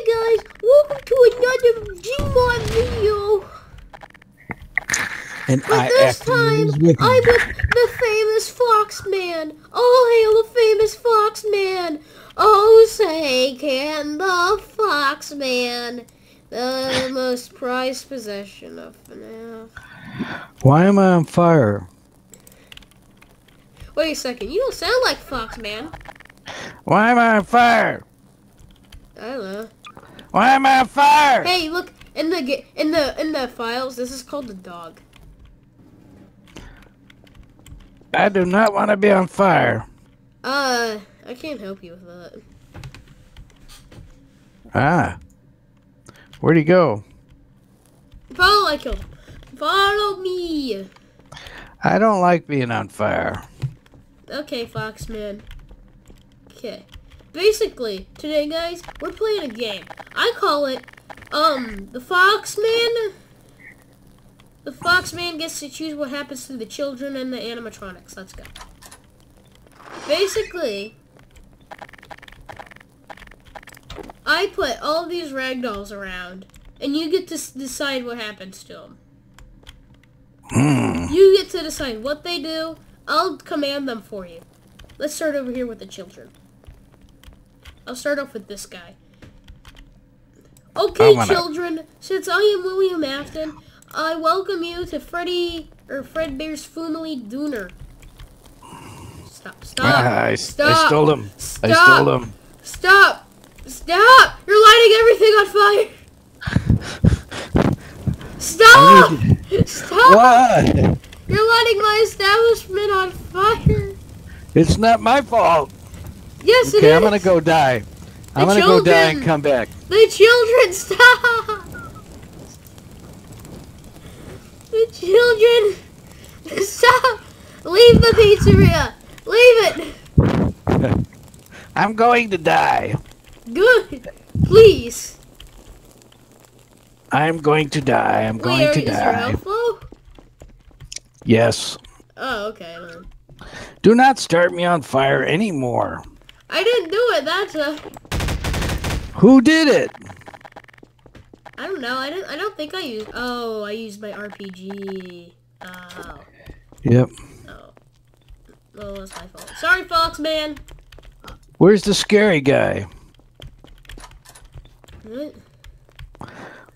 Hi guys, welcome to another Gmod video. And But I this time, I'm with the famous Foxman. Oh, hail the famous Foxman. Oh, say can the Foxman. The most prized possession of FNAF. Why am I on fire? Wait a second, you don't sound like Foxman. Why am I on fire? I don't know. Why am I on fire? Hey, look in the in the in the files. This is called the dog. I do not want to be on fire. Uh, I can't help you with that. Ah. Where'd he go? Follow like him. Follow me. I don't like being on fire. Okay, Foxman. Okay. Basically, today, guys, we're playing a game. I call it, um, the Foxman. The Foxman gets to choose what happens to the children and the animatronics. Let's go. Basically, I put all these ragdolls around, and you get to s- decide what happens to them. Hmm. You get to decide what they do. I'll command them for you. Let's start over here with the children. I'll start off with this guy. Okay, wanna- children, since I am William Afton, I welcome you to Freddy or Fredbear's Family Diner. Stop, stop, Ah, I, s- I stop, stole him. I stole him. stop, stop! You're lighting everything on fire! Stop! Stop! What? You're lighting my establishment on fire! It's not my fault. Yes, it Okay. I'm gonna go die. I'm gonna go die and come back. The children, stop! The children, stop! Leave the pizzeria. Leave it. I'm going to die. Good. Please. I'm going to die. I'm going are, to die. Yes. Oh, okay. Do not start me on fire anymore. I didn't do it. That's a. Who did it? I don't know. I don't. I don't think I used. Oh, I used my RPG. Oh. Yep. Oh. Well, that's my fault. Sorry, Foxman. Where's the scary guy? What?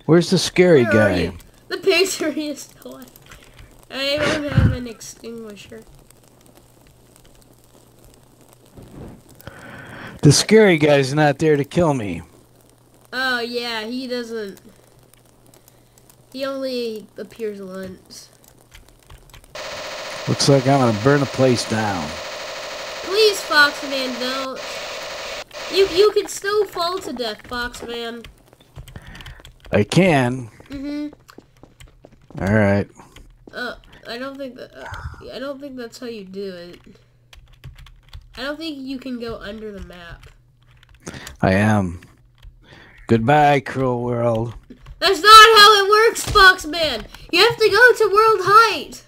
Where's the scary Where guy? The pizzeria is still. I don't have an extinguisher. The scary guy's not there to kill me. Oh yeah, he doesn't. He only appears once. Looks like I'm gonna burn the place down. Please, Foxman, don't. You you can still fall to death, Foxman. I can. Mhm. All right. Uh, I don't think that. Uh, I don't think that's how you do it. I don't think you can go under the map. I am. Goodbye, cruel world. That's not how it works, Foxman. You have to go to world height,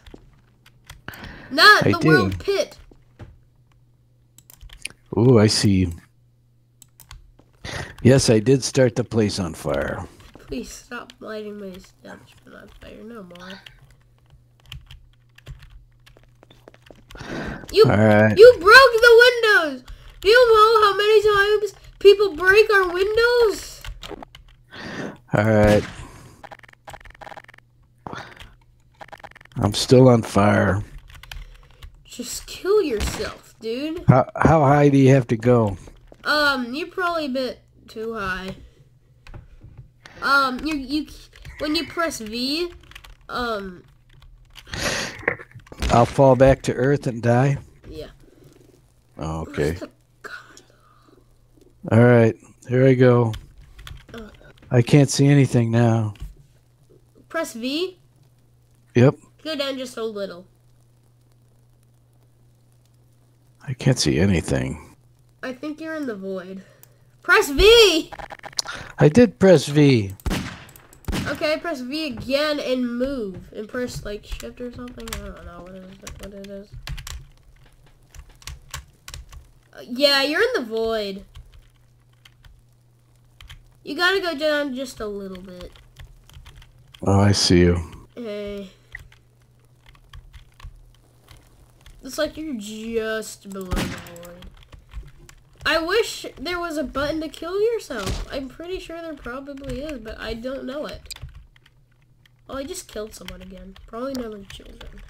not I the do. world pit. Ooh, I see. Yes, I did start the place on fire. Please stop lighting my establishment on fire no more. You right. you broke the windows. Do you know how many times people break our windows? All right. I'm still on fire. Just kill yourself, dude. How how high do you have to go? Um, you're probably a bit too high. Um, you you when you press V, um, I'll fall back to earth and die. yeah. Oh, okay. Where's the- God. All right. Here I go. Uh. I can't see anything now. Press V. Yep. Go down just a little. I can't see anything. I think you're in the void. Press V. I did press V. Okay, press V again and move. And press like shift or something. I don't know what it is. What it is. Uh, yeah, you're in the void. You gotta go down just a little bit. Oh, I see you. Hey. It's like you're just below the void. I wish there was a button to kill yourself. I'm pretty sure there probably is, but I don't know it. Oh, I just killed someone again. Probably another children.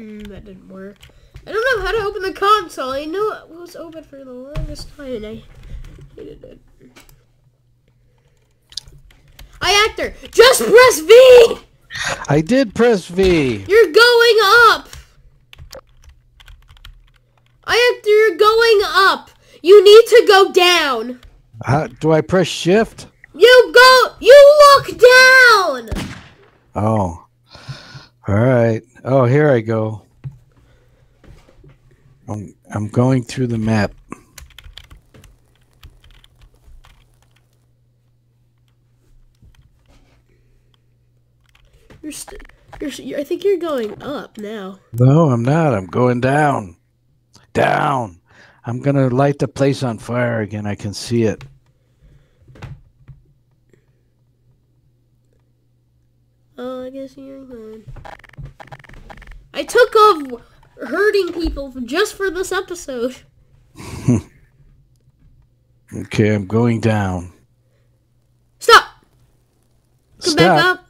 Hmm, that didn't work. I don't know how to open the console. I knew it was open for the longest time and I hated it. I actor, just press V! I did press V. You're going up! I actor, you're going up! You need to go down! How, do I press shift? You go, you look down! Oh. All right. Oh, here I go. I'm, I'm going through the map. You're, st- you're, I think you're going up now. No, I'm not. I'm going down. Down. I'm going to light the place on fire again. I can see it. Oh, I guess you're fine. I took off hurting people just for this episode. Okay, I'm going down. Stop! Come back up.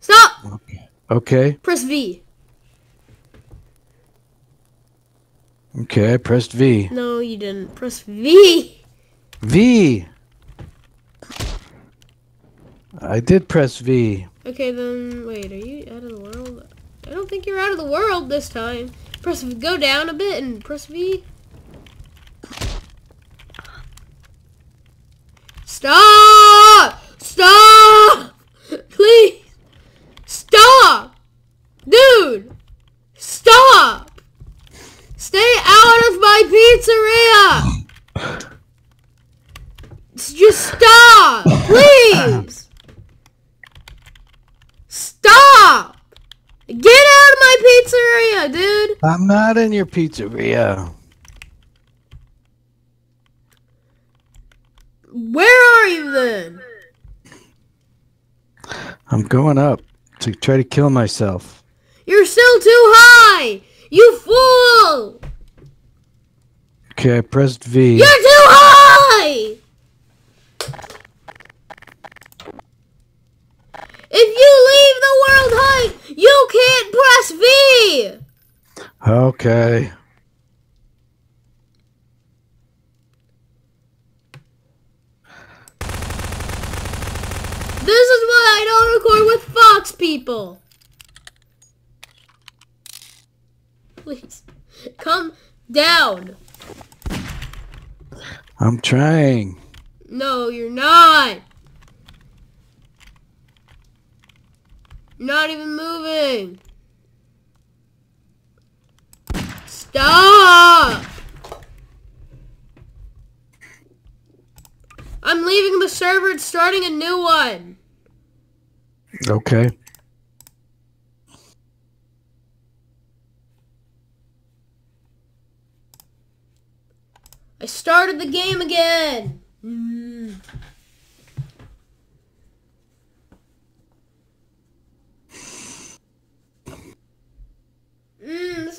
Stop! Okay. Okay. Press V. Okay, I pressed V. No, you didn't. Press V. V. I did press V. Okay, then, wait, are you out of the world? I don't think you're out of the world this time. Press, go down a bit and press V. Stop! Stop! Please! Stop! Dude! Stop! Stay out of my pizzeria! Just stop! Please! Stop! Get out of my pizzeria, dude! I'm not in your pizzeria. Where are you then? I'm going up to try to kill myself. You're still too high! You fool! Okay, I pressed V. You're too high! Height, you can't press V! Okay. This is why I don't record with Fox people. Please, come down. I'm trying. No, you're not. Not even moving. Stop! I'm leaving the server and starting a new one. Okay. I started the game again. Mm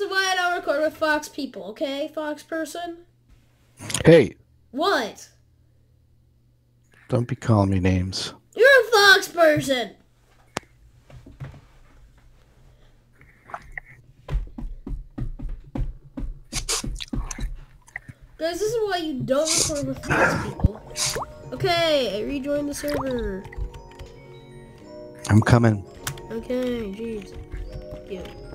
this is I with Fox people, okay, Fox person? Hey, What? don't be calling me names. You're a Fox person! Guys, this is why you don't record with Fox people. Okay, I rejoined the server. I'm coming. Okay, jeez. Yeah.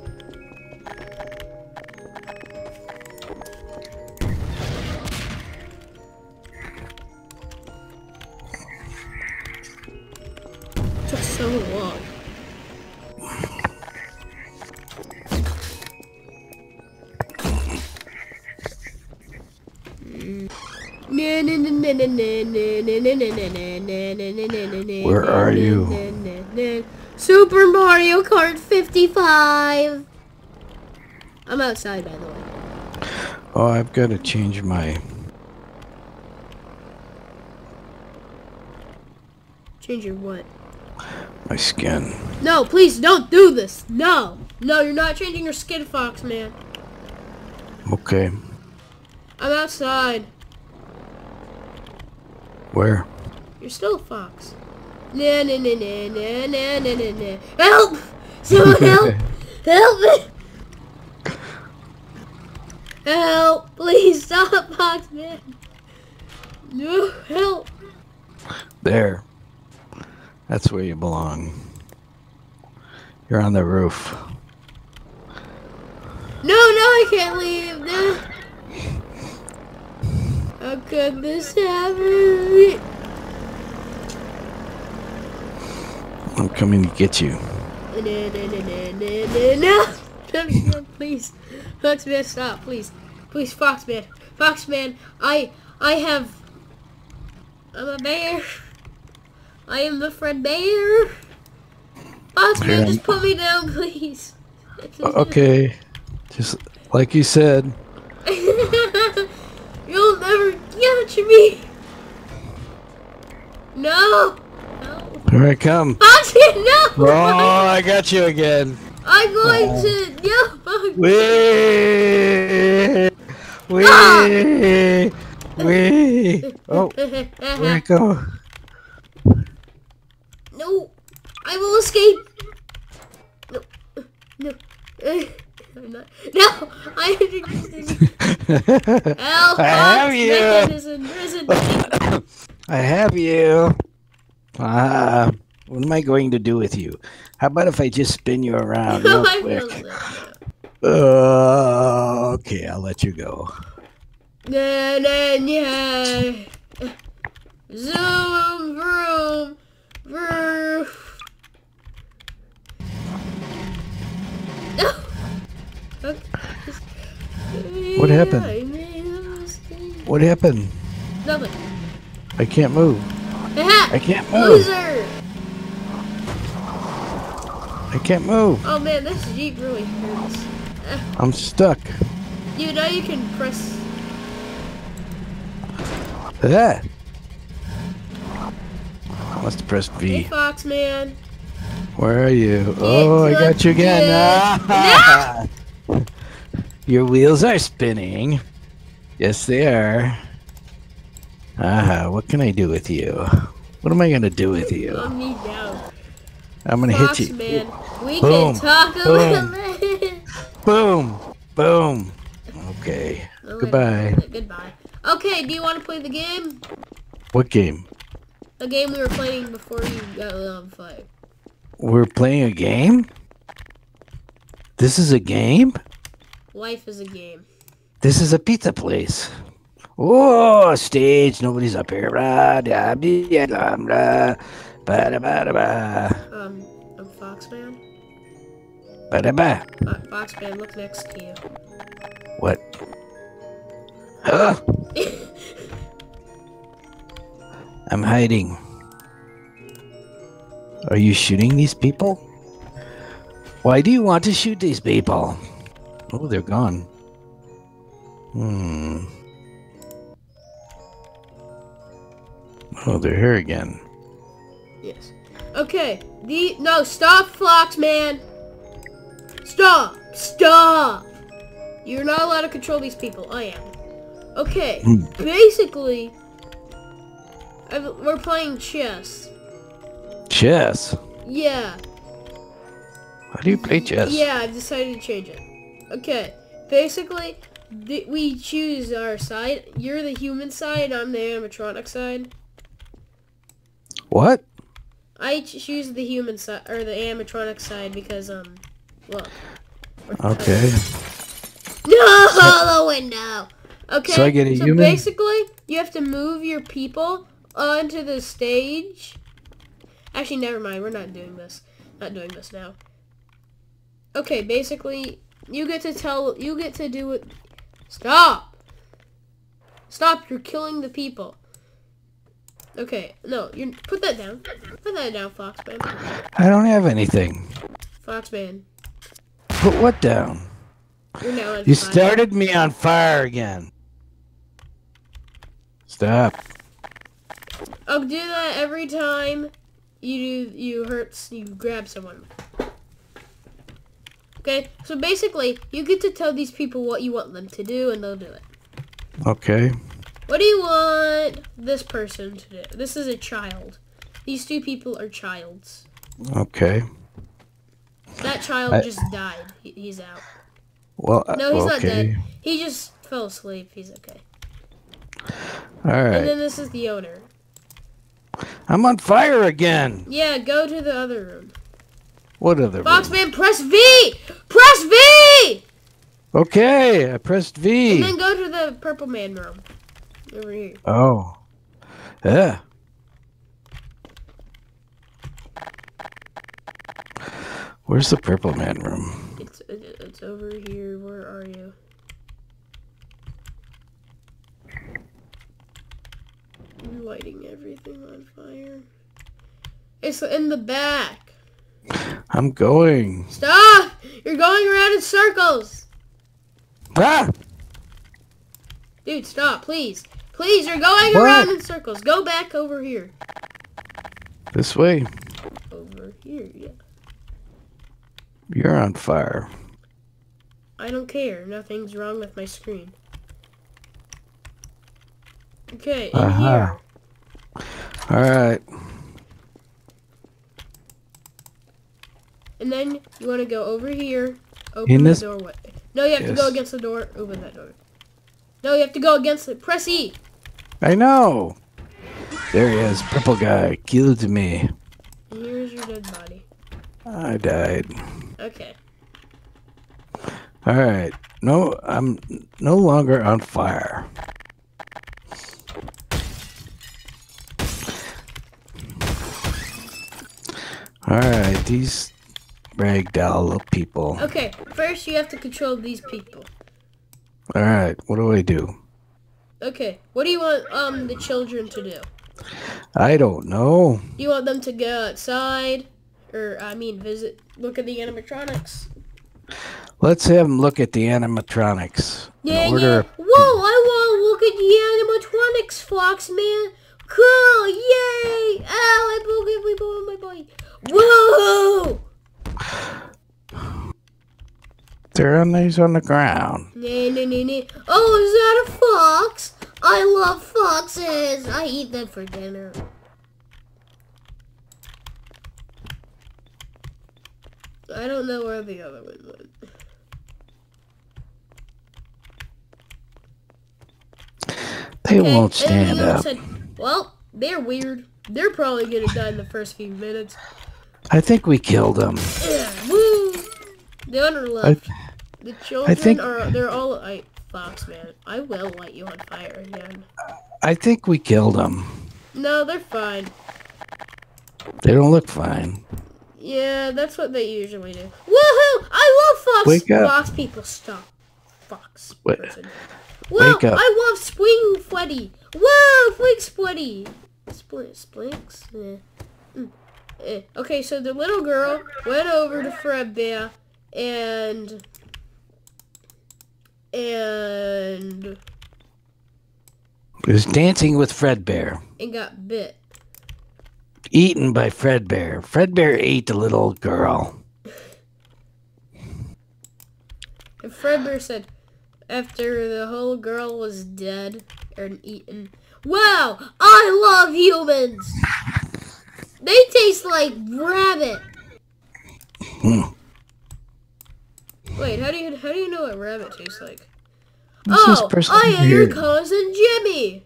Where oh, are you? Super Mario Kart 55. I'm outside, by the way. Oh, I've got to change my. Change your what? My skin. No, please don't do this. No. No, you're not changing your skin, Fox man. Okay. I'm outside. Where? You're still a fox. Na na na na na na na na na. Help! Someone help! help me! Help! Please stop, Fox man. No help! There. That's where you belong. You're on the roof. No, no, I can't leave. No. How could this happen? I'm coming to get you. No, no, no, no, no, no, no. No, please. Foxman, stop, please. Please, Foxman. Foxman, I, I have, I'm a bear. I am the friend bear. Foxman, just put me down, please. Uh, okay. Just like you said. You'll never catch me. No. Here I come. Foxman, no. Oh, I got you again. I'm going to, no. Wee! Wee! Ah! Wee! Oh, where'd it go? No, I will escape. No, no, I'm not. No, I Help! I have you. is in prison. I have you. Ah, what am I going to do with you? How about if I just spin you around real quick? Uh, okay, I'll let you go. Zoom, vroom, vroom. What happened? I made a mistake. What happened? Nothing. I can't move. I can't move. Loser! I can't move. Oh man, this Jeep really hurts. I'm stuck. you know you can press. Ah. I must have pressed Hey, V. Fox man. Where are you? Oh, I got you again. Ah. Your wheels are spinning. Yes, they are. Ah, what can I do with you? What am I gonna do with you? Calm me down. I'm gonna Fox hit you. man. We Boom. can talk a Boom. little bit. Boom, boom. Okay. Oh, Goodbye. wait, Goodbye. Okay, do you want to play the game? What game? The game we were playing before you got on fight. We're playing a game. This is a game. Life is a game. This is a pizza place. Oh, stage. Nobody's up here. Blah, blah, blah, blah, blah. Ba-da, ba-da. Um, I'm Foxman. Ba-da, ba. Fo- Foxman, look next to you. What? Huh? I'm hiding. Are you shooting these people? Why do you want to shoot these people? Oh, they're gone. Hmm. Oh, they're here again. Yes. Okay. The no, stop, Flox man. Stop. Stop. You're not allowed to control these people. I am. Okay. Hmm. Basically, I've, we're playing chess. Chess. Yeah. How do you play chess? Yeah, I've decided to change it. Okay. Basically, we choose our side. You're the human side. I'm the animatronic side. What? I choose the human side or the animatronic side because um, well. Okay. No, the window. Okay. So I get a so human? basically, you have to move your people onto the stage. Actually, never mind. We're not doing this. Not doing this now. Okay. Basically, you get to tell. You get to do it. Stop. Stop, you're killing the people. Okay, no, you put that down. Put that down, Foxman. I don't have anything. Foxman, Put what down? you're now on You started me on fire again. Stop. I'll do that every time you do, you hurt you grab someone. Okay, so basically, you get to tell these people what you want them to do, and they'll do it. Okay. What do you want this person to do? This is a child. These two people are childs. Okay. That child I- just died. He, he's out. Well, No, he's okay. not dead. He just fell asleep. He's okay. All right. And then this is the owner. I'm on fire again. Yeah, go to the other room. What other? room? Foxman, press V! Press V! Okay, I pressed V. And then go to the purple man room. Over here. Oh. Yeah. Where's the purple man room? It's it's over here. Where are you? You're lighting everything on fire. It's in the back. I'm going. Stop! You're going around in circles. Ah! Dude, stop, please. Please, you're going What? around in circles. Go back over here. This way. Over here, yeah. You're on fire. I don't care. Nothing's wrong with my screen. Okay, in Uh-huh. here. All right. And then you want to go over here. Open In the this- doorway. No, you have to go against the door. Open that door. No, you have to go against it. Press E. I know. There he is. Purple guy killed me. Here's your dead body. I died. Okay. All right. No, I'm no longer on fire. All right, these ragdoll people. Okay, first you have to control these people. All right, what do I do? Okay, what do you want um the children to do? I don't know. Do you want them to go outside? Or, I mean, visit, look at the animatronics? Let's have them look at the animatronics. Yeah, yeah. Whoa, I want to look at the animatronics, Fox man. Cool, yay! Ow, I broke every bone in my body. Whoa! They're on these on the ground. Nah, nah, nah, nah. Oh, is that a fox? I love foxes. I eat them for dinner. I don't know where the other one went. They Okay, won't stand other up. Said, well, they're weird. They're probably gonna die in the first few minutes. I think we killed them. Yeah, woo! The owner left. The children I think- are they're all I Fox man. I will light you on fire again. I think we killed them. No, they're fine. They don't look fine. Yeah, that's what they usually do. Woohoo! I love Fox Wake up. Fox people stop. Fox Wait. person. Whoa, Wake up. I love Swing Freddy. Whoa, Flink Splitty. Split Splinks? Eh. Mm. Eh. Okay, so the little girl went over to Fredbear and and It was dancing with Fredbear. and got bit. Eaten by Fredbear. Fredbear ate the little girl. And Fredbear said, after the whole girl was dead and eaten, Wow, I love humans! They taste like rabbit. Hmm. Wait, how do you how do you know what rabbit tastes like? This oh, I am your cousin Jimmy.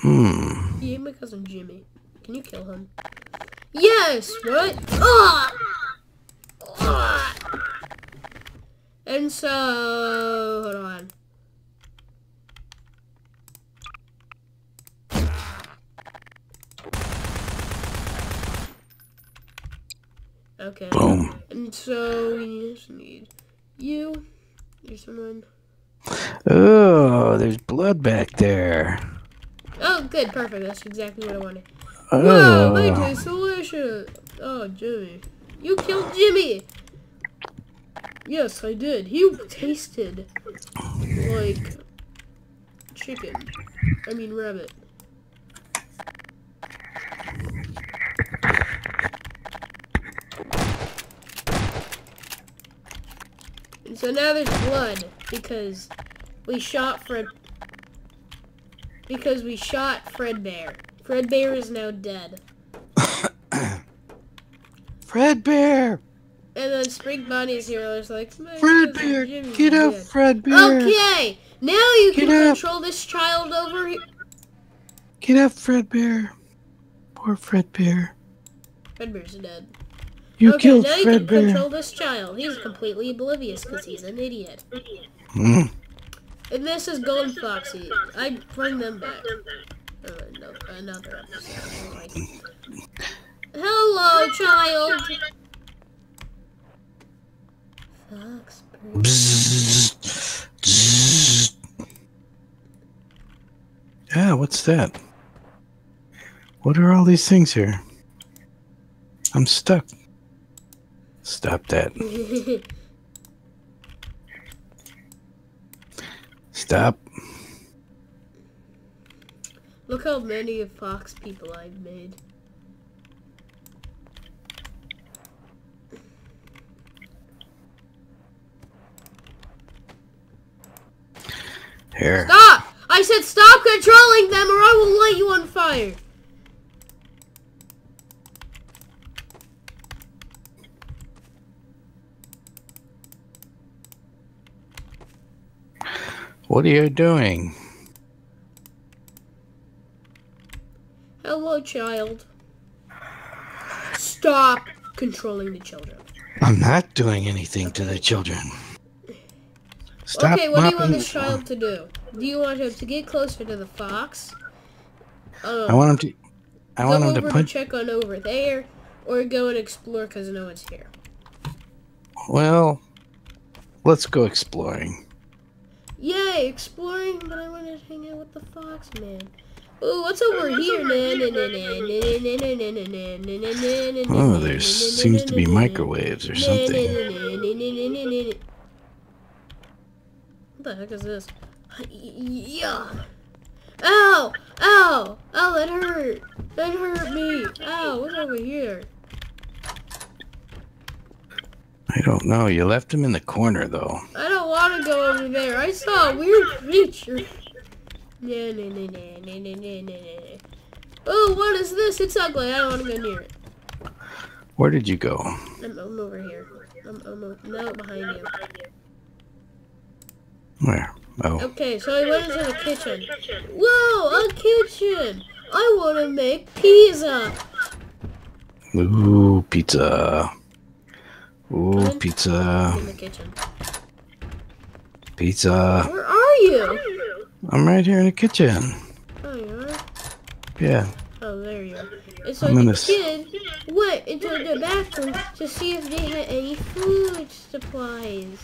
Hmm. Yeah, my cousin Jimmy. Can you kill him? Yes. What? Ah! Ah! And so, hold on. Okay. Boom. And so we just need you. There's someone. Oh, there's blood back there. Oh, good, perfect. That's exactly what I wanted. Wow, they Oh, taste delicious. Oh, Jimmy. You killed Jimmy! Yes, I did. He tasted like chicken. I mean rabbit. So now there's blood because we shot Fred because we shot Fredbear. Fredbear is now dead. Fredbear! And then Spring Bunny's here. It's like, "My cousin Fredbear! Jimmy's Get up, dead." Fredbear! Okay, now you can up. control this child over here. Get up, Fredbear! Poor Fredbear. Fredbear's dead. You okay, killed now you can Fredbear. control this child. He's completely oblivious because he's an idiot. Mm. And this is Golden Foxy. I bring them back. Uh, no, another episode. Hello, child. Fox. Bzzz. Bzzz. Yeah, what's that? What are all these things here? I'm stuck. Stop that. Stop. Look how many fox people I've made. Here. Stop! I said stop controlling them or I will light you on fire. What are you doing? Hello, child. Stop controlling the children. I'm not doing anything to the children. Stop okay, what do you want this child to do? Do you want him to get closer to the fox? Um, I want him to. I want him to put. check on over there, or go and explore because no one's here. Well, let's go exploring. Yay, exploring, but I want to hang out with the fox man. Ooh, what's over here? Oh, there seems to be microwaves or something. What the heck is this? Yeah. Ow! Ow! Ow, that hurt! That hurt me! Ow, what's over here? I don't know. You left him in the corner though. I don't want to go over there. I saw a weird creature. Oh, what is this? It's ugly. I don't want to go near it. Where did you go? I'm, I'm over here. I'm, I'm no, behind you. Where? Oh, Okay, so I went into the kitchen. Whoa, a kitchen! I want to make pizza. ooh, pizza. Ooh, pizza. In the kitchen. Pizza. Where are you? I'm right here in the kitchen. Oh, you are. Yeah. Oh, there you are. And so I'm the this- kid went into the bathroom to see if they had any food supplies.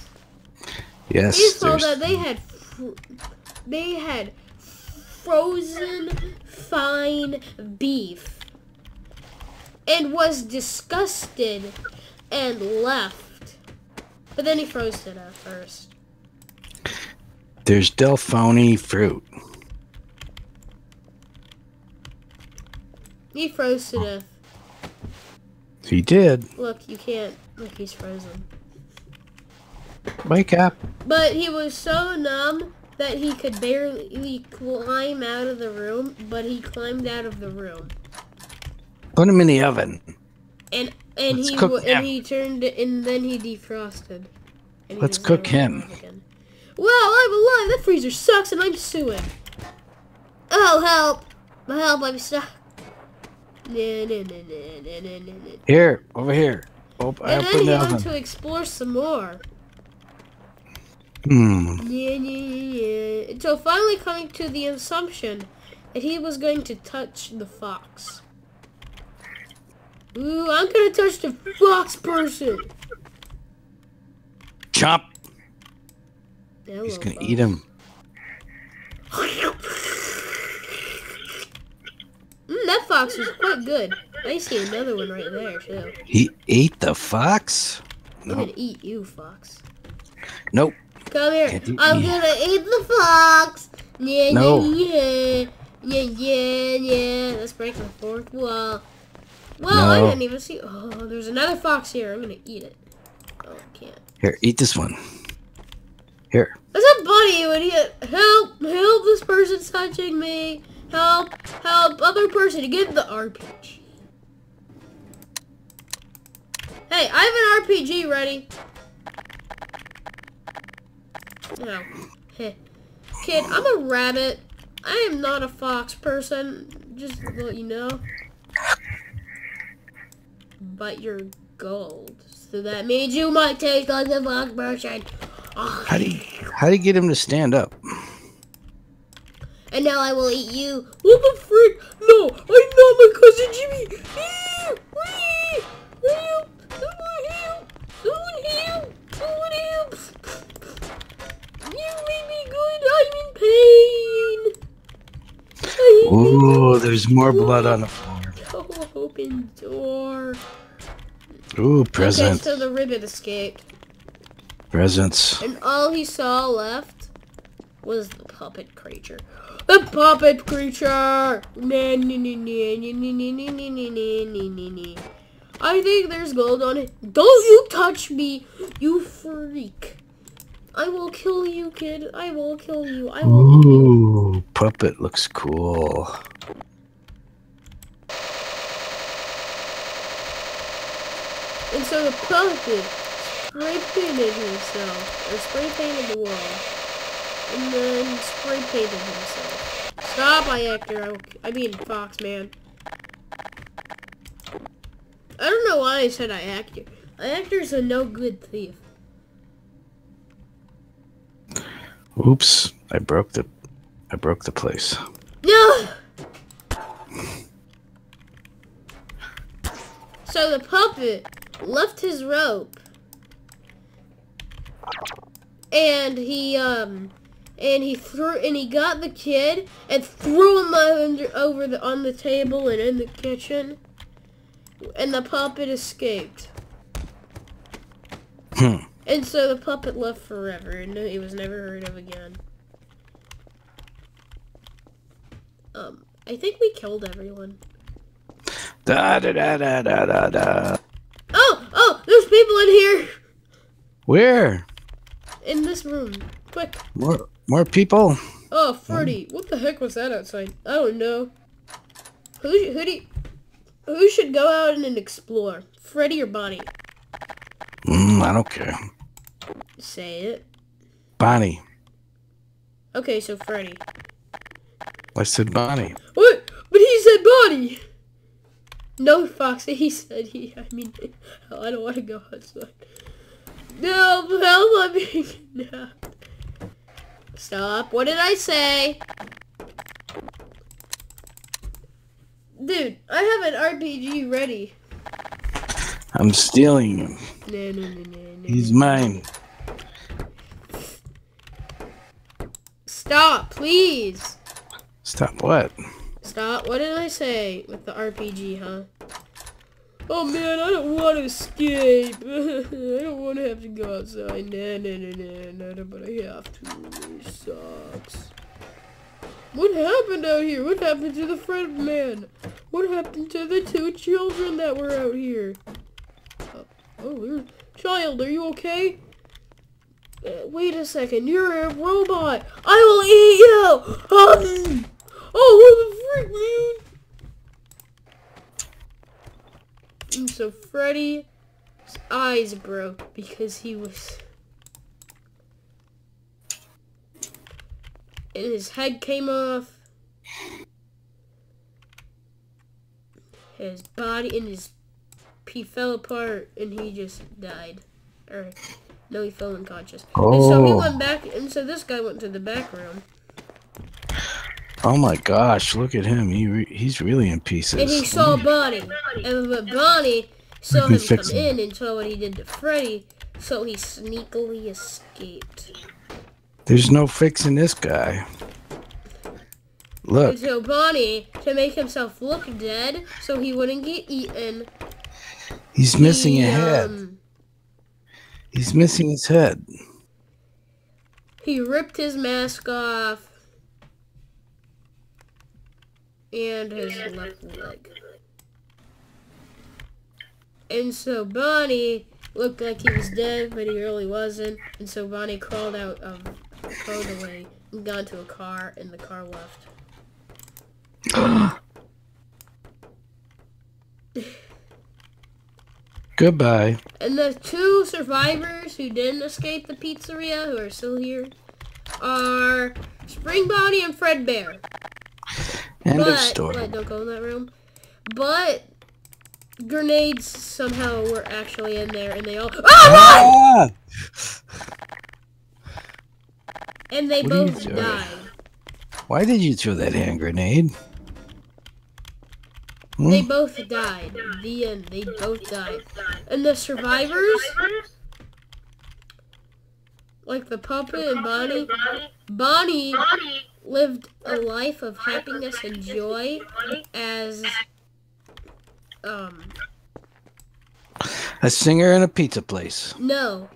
Yes. He saw that they had they had frozen fine beef and was disgusted and left. But then he froze it at first. There's Delphoni fruit. He froze to death. He did. Look, you can't. Look, he's frozen. Wake up. But he was so numb that he could barely climb out of the room, but he climbed out of the room. Put him in the oven. And and Let's he cook w- him. and he turned and then he defrosted. Let's was cook him. Wow, I'm alive! That freezer sucks and I'm suing. Oh help! Help, I'm stuck. Here, over here. Oh, I And then he went to explore some more. Hmm. Yeah, yeah, yeah. Until finally coming to the assumption that he was going to touch the fox. Ooh, I'm gonna touch the fox person. Chop. Hello, He's gonna Fox. eat him. Mm, that fox was quite good. I see another one right there too. He ate the fox? I'm No. gonna eat you, fox. Nope. Come here. I'm me. gonna eat the fox. Yeah, No. yeah, yeah, yeah, yeah. Let's break the fourth wall. Well, I didn't even see. Oh, there's another fox here. I'm gonna eat it. Oh, I can't. Here, eat this one. Here. Up, buddy? You idiot! Help! Help! This person's touching me. Help! Help! Other person, to get the RPG. Hey, I have an RPG ready. No. Heh. Kid, I'm a rabbit. I am not a fox person. Just to let you know. But you're gold. So that means you might taste like a fox person. How do you how do you get him to stand up? And now I will eat you. What the frick? No, I'm not my cousin Jimmy. Help! Wee! Help! Someone help! Someone help! Someone help! You made me good. I'm in pain. I hate Ooh, there's more blood on the floor. No open door. Ooh, Okay, presents. so the ribbon escaped. Presents. And all he saw left was the puppet creature. The puppet creature! I think there's gold on it. Don't you touch me, you freak. I will kill you, kid. I will kill you. I will Ooh, kill you. puppet looks cool. And so the puppet spray painted himself, or spray painted the wall, and then spray painted himself. Stop, I actor. I, I mean, Fox, man. I don't know why I said I actor. I actor's a no good thief. Oops, I broke the I broke the place. No! So the puppet left his rope and he um and he threw and he got the kid and threw him under, over the on the table and in the kitchen and the puppet escaped. Hmm. And so the puppet left forever and he was never heard of again. Um, I think we killed everyone. Da da da da da da da. Oh, oh, there's people in here! Where? In this room. Quick. More more people? Oh, Freddy, what the heck was that outside? I don't know. Who, who do you, who should go out and explore? Freddy or Bonnie? Mm, I don't care. Say it. Bonnie. Okay, so Freddy. I said Bonnie. What? But he said Bonnie! No, Foxy, he said he, I mean, I don't want to go outside. No, I'm being kidnapped. Stop, what did I say? Dude, I have an RPG ready. I'm stealing him. No, no, no, no, no. He's mine. Stop, please. Stop what? Stop. What did I say with the RPG, huh? Oh man, I don't want to escape. I don't want to have to go outside. Nah, nah, nah, nah, nah, but I have to. It sucks. What happened out here? What happened to the friend man? What happened to the two children that were out here? Uh, oh. Child, are you okay? Uh, wait a second, you're a robot. I will eat you. Um, oh, what the freak, man? And so Freddy's eyes broke because he was... And his head came off. His body and his... He fell apart and he just died. Or, no, he fell unconscious. And so he Oh. went back, and so this guy went to the back room. Oh my gosh, look at him. He re- he's really in pieces. And he saw Bonnie. And but Bonnie saw him come him. in and saw what he did to Freddy, so he sneakily escaped. There's no fixing this guy. Look, And so Bonnie, to make himself look dead, so he wouldn't get eaten, he's missing he, a head. um, He's missing his head. he ripped his mask off and his left leg. And so Bonnie looked like he was dead, but he really wasn't. And so Bonnie crawled out of, crawled away, and got into a car, and the car left. Goodbye. And the two survivors who didn't escape the pizzeria, who are still here, are Spring Bonnie and Fredbear. End but, of story. but don't go in that room. But grenades somehow were actually in there, and they all ah! Ah! and they What both died. Why did you throw that hand grenade? Hmm? They both died. The end. They both died. And the survivors, like the puppet and Bonnie, Bonnie lived a life of happiness and joy as um A singer in a pizza place. no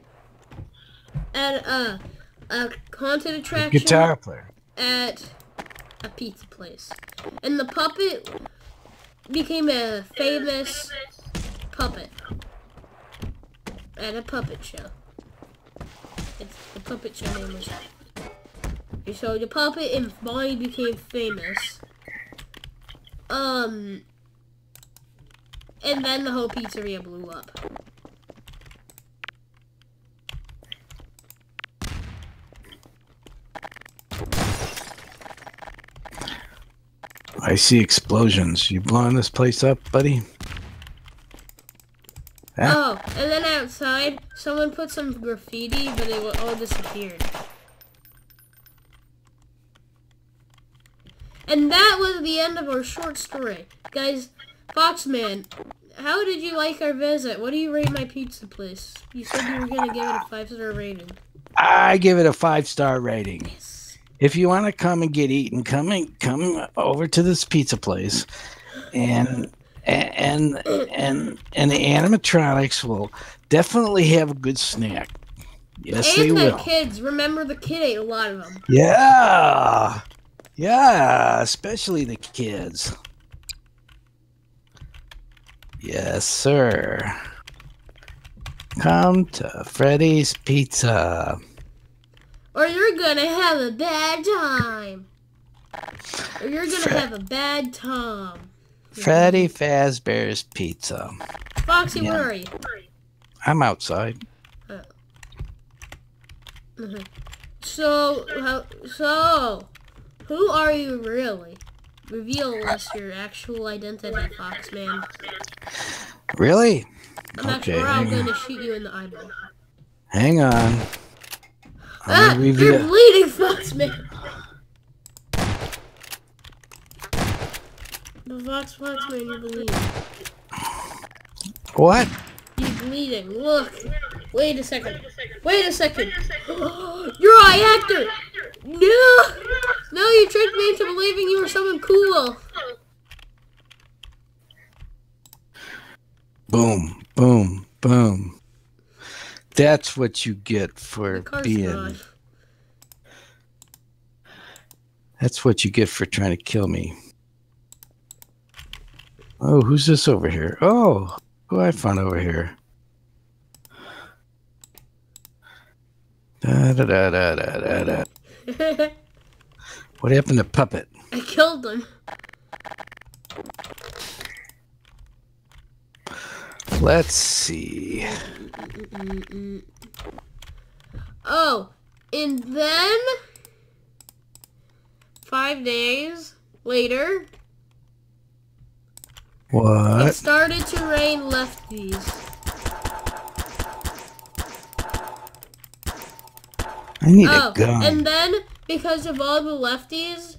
at a a haunted attraction guitar player. at a pizza place and the puppet became a famous puppet at a puppet show it's, the puppet show name was so the puppet and Bonnie became famous um and then the whole pizzeria blew up I see explosions. You blowing this place up, buddy? Oh, and then outside, someone put some graffiti, but it all disappeared. And that was the end of our short story. Guys, Foxman, how did you like our visit? What do you rate my pizza place? You said you were going to give it a five-star rating. I give it a five star rating. If you want to come and get eaten, come and come over to this pizza place, and and and and the animatronics will definitely have a good snack. Yes, they and the will. kids, remember the kid ate a lot of them. Yeah, yeah, especially the kids. Yes, sir. Come to Freddy's Pizza. Or you're going to have a bad time. Or you're going to Fre- have a bad time. Freddy Fazbear's Pizza. Foxy, Yeah. where are you? I'm outside. Mhm. So, how, so, who are you really? Reveal us your actual identity, Foxman. Really? I'm actually, Okay, or I'm going to shoot you in the eyeball. Hang on. Ah, I'm you're bleeding, Foxman. The Fox Foxman, you're bleeding. What? You're bleeding. Look. Wait a second. Wait a second. You're eye actor. No. No, you tricked me into believing you were someone cool. Boom, boom, boom. That's what you get for being. That's what you get for trying to kill me. Oh, who's this over here? Oh, who I found over here? Da, da, da, da, da, da, da. What happened to Puppet? I killed him. Let's see. Oh, and then five days later, what? it started to rain lefties. I need Oh, a gun. and then because of all the lefties,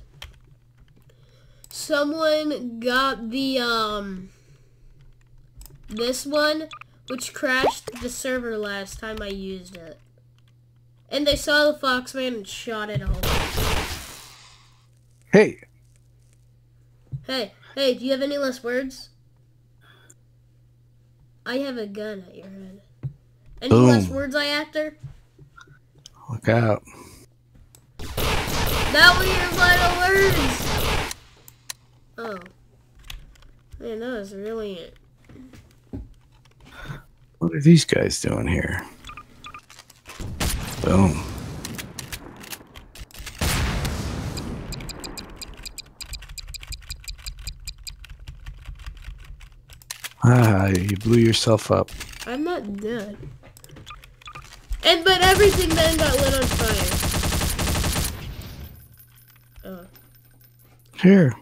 someone got the um this one, which crashed the server last time I used it. and they saw the Foxman and shot it all. Hey, Hey, hey, do you have any less words? I have a gun at your head. Any Boom. less words, I actor? Look out. That were your final words! Oh. Man, that was really it. What are these guys doing here? Boom. Ah, you blew yourself up. I'm not dead. And but everything then got lit on fire. Oh. Here.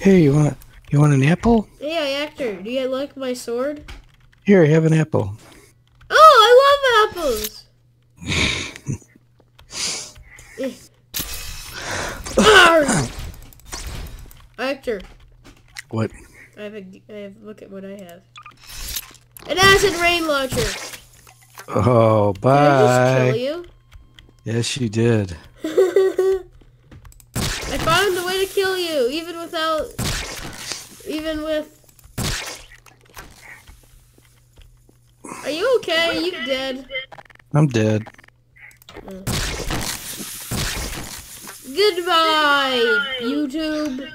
Here, you want you want an apple? Hey, actor, do you like my sword? Here, I have an apple. Oh, I love apples! Actor, What? I have a, I have, look at what I have. An acid rain launcher! Oh, Did I just bye. kill you? Yes, you did. I found a way to kill you, even without, even with. Are you okay? Are you dead? I'm dead. Goodbye, YouTube.